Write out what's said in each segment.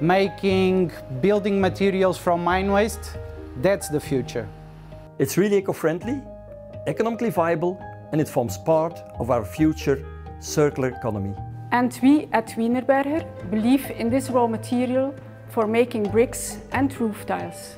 making building materials from mine waste, that's the future. It's really eco-friendly, economically viable, and it forms part of our future circular economy. And we at Wienerberger believe in this raw material for making bricks and roof tiles.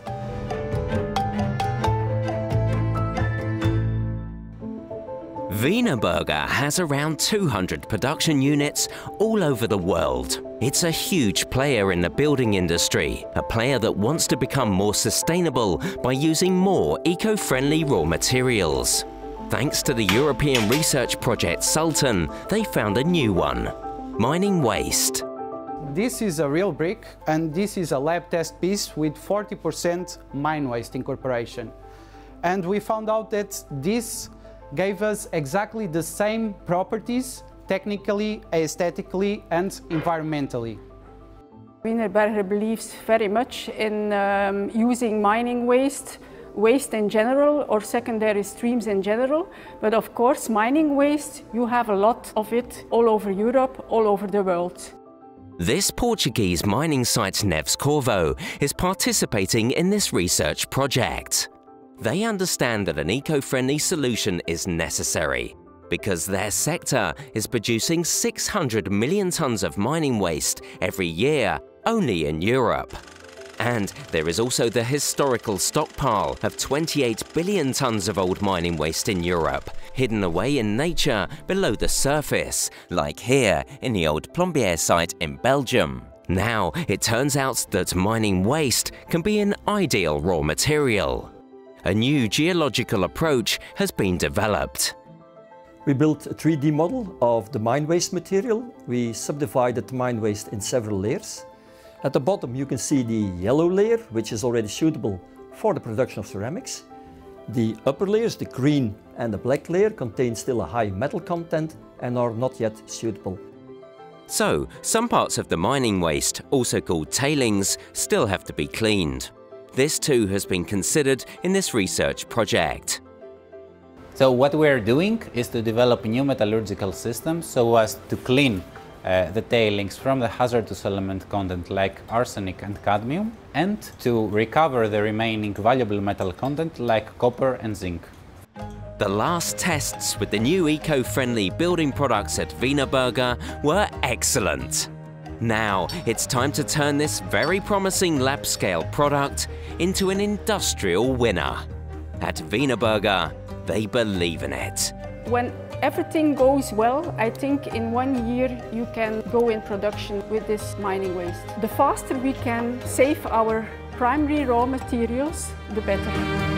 Wienerberger has around 200 production units all over the world. It's a huge player in the building industry, a player that wants to become more sustainable by using more eco-friendly raw materials. Thanks to the European research project Sultan, they found a new one, mining waste. This is a real brick and this is a lab test piece with 40% mine waste incorporation. And we found out that this gave us exactly the same properties technically, aesthetically and environmentally. Wienerberger believes very much in um, using mining waste, waste in general or secondary streams in general. But of course, mining waste, you have a lot of it all over Europe, all over the world. This Portuguese mining site Neves Corvo is participating in this research project. They understand that an eco-friendly solution is necessary because their sector is producing 600 million tonnes of mining waste every year only in Europe. And there is also the historical stockpile of 28 billion tonnes of old mining waste in Europe, hidden away in nature below the surface, like here in the old Plombières site in Belgium. Now, it turns out that mining waste can be an ideal raw material a new geological approach has been developed. We built a 3D model of the mine waste material. We subdivided the mine waste in several layers. At the bottom you can see the yellow layer, which is already suitable for the production of ceramics. The upper layers, the green and the black layer, contain still a high metal content and are not yet suitable. So, some parts of the mining waste, also called tailings, still have to be cleaned. This too has been considered in this research project. So what we're doing is to develop new metallurgical systems so as to clean uh, the tailings from the hazardous element content like arsenic and cadmium and to recover the remaining valuable metal content like copper and zinc. The last tests with the new eco-friendly building products at Wienerberger were excellent. Now, it's time to turn this very promising lab-scale product into an industrial winner. At Wienerberger, they believe in it. When everything goes well, I think in one year you can go in production with this mining waste. The faster we can save our primary raw materials, the better.